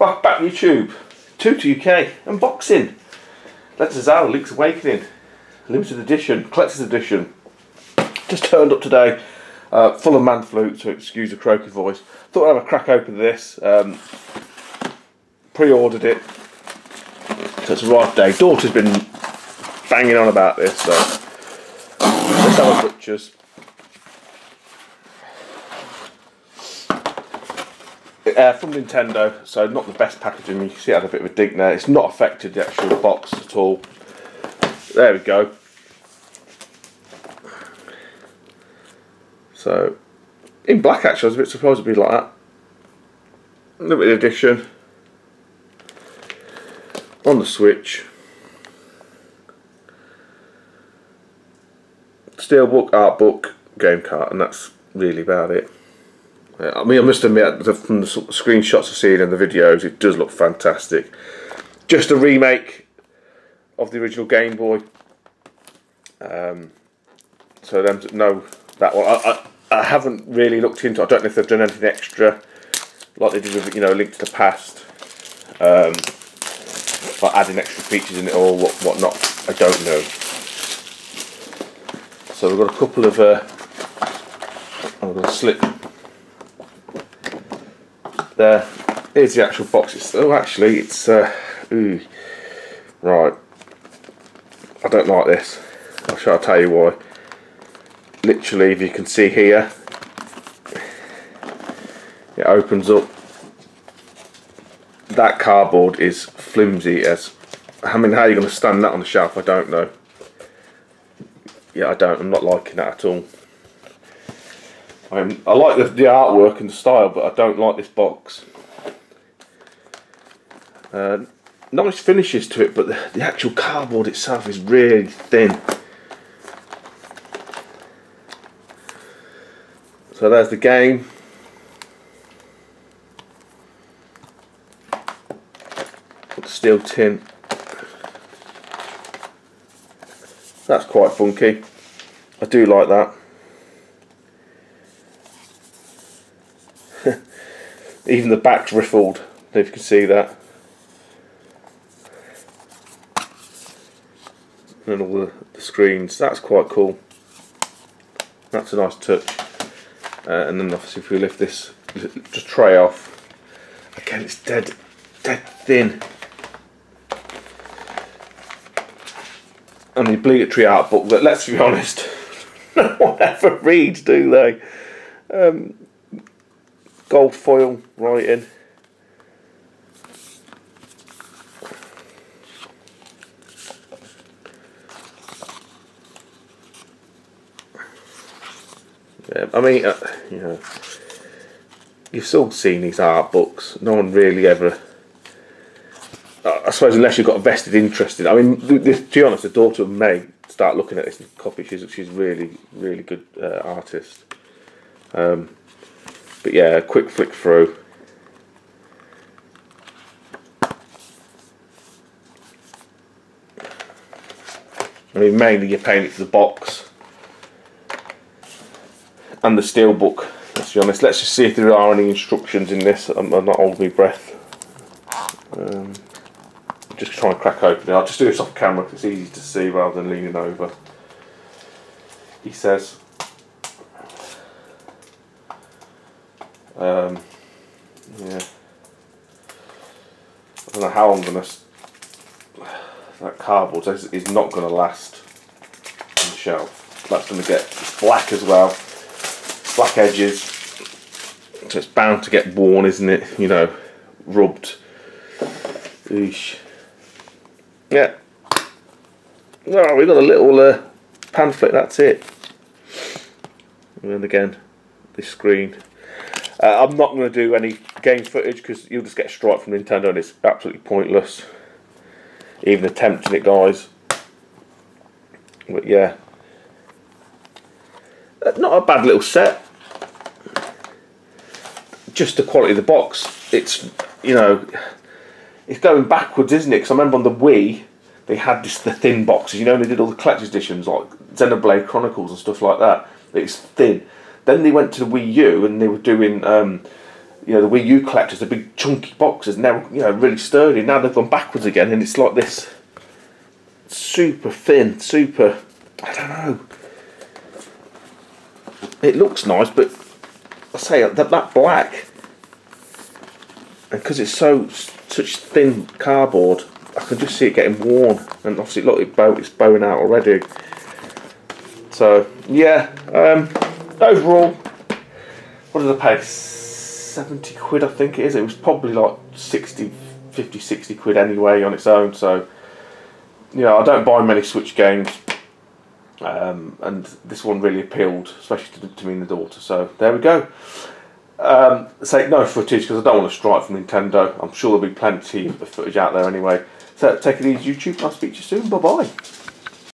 Welcome back YouTube. Tooty UK unboxing. Of Zelda Link's Awakening. Limited edition, collector's edition. Just turned up today, uh, full of man flute, so excuse the croaky voice. Thought I'd have a crack open this. Um, Pre-ordered it. So it's a right day. Daughter's been banging on about this, so let's have a butcher's. Uh, from Nintendo, so not the best packaging. You can see it had a bit of a dink there. It's not affected the actual box at all. There we go. So, in black actually, I was a bit surprised to be like that. Limited edition. On the Switch. Steelbook, art book, game cart, and that's really about it. I mean, I must admit, from the screenshots I've seen and the videos, it does look fantastic. Just a remake of the original Game Boy. Um, so them no that one. I, I, I, haven't really looked into. I don't know if they've done anything extra, like they did with you know Link to the Past, um, like adding extra features in it or what whatnot. I don't know. So we've got a couple of. Uh, I'm going to slip there. Here's the actual box. oh, actually, it's uh, ooh, right. I don't like this. I shall tell you why. Literally, if you can see here, it opens up. That cardboard is flimsy as. I mean, how are you going to stand that on the shelf? I don't know. Yeah, I don't. I'm not liking that at all. I'm, I like the, the artwork and the style, but I don't like this box. Uh, nice finishes to it, but the, the actual cardboard itself is really thin. So there's the game. Steel tin. That's quite funky. I do like that. Even the back's riffled, if you can see that. And all the, the screens, that's quite cool. That's a nice touch. Uh, and then obviously if we lift this just tray off, again it's dead, dead thin. And the obligatory art book that, let's be honest, no one ever reads, do they? Um, gold foil writing. Yeah, I mean, uh, you know, you've still seen these art books. No one really ever. Uh, I suppose unless you've got a vested interest in. I mean, to be honest, the daughter of may start looking at this copy. She's she's really really good uh, artist. Um, but yeah, quick flick through. I mean, mainly you're paying it for the box and the steel book. Let's be honest. Let's just see if there are any instructions in this. I'm, I'm not holding my breath. Um, just try and crack open it. I'll just do this off camera because it's easy to see rather than leaning over. He says. Um, yeah. I don't know how I'm gonna. That cardboard is, not gonna last on the shelf. That's gonna get black as well. Black edges. So it's bound to get worn, isn't it? You know, rubbed. Eesh. Yeah. Oh, we got a little uh, pamphlet. That's it. And again, this screen uh, I'm not going to do any game footage because you'll just get a strike from Nintendo and it's absolutely pointless. Even attempting it, guys. But yeah. Uh, not a bad little set. Just the quality of the box. It's, you know, it's going backwards, isn't it? Because I remember on the Wii, they had this the thin boxes. You know, they did all the collector's editions like Xenoblade Chronicles and stuff like that. It's thin. Then they went to the Wii U and they were doing, um, you know the Wii U collectors, the big chunky boxes, now you know really sturdy. Now they've gone backwards again, and it's like this super thin, super. I don't know. It looks nice, but I say that that black, and because it's so such thin cardboard, I can just see it getting worn, and obviously look, it bow, it's bowing out already. So yeah, um, overall, what did I pay? 70 quid I think it is. It was probably like 60, 50, 60 quid anyway on its own. So, you know, I don't buy many Switch games. Um, and this one really appealed, especially to, to me and the daughter. So there we go. Um, say no footage because I don't want to strike from Nintendo. I'm sure there'll be plenty of footage out there anyway. So take it easy, YouTube. I'll speak to you soon. Bye bye.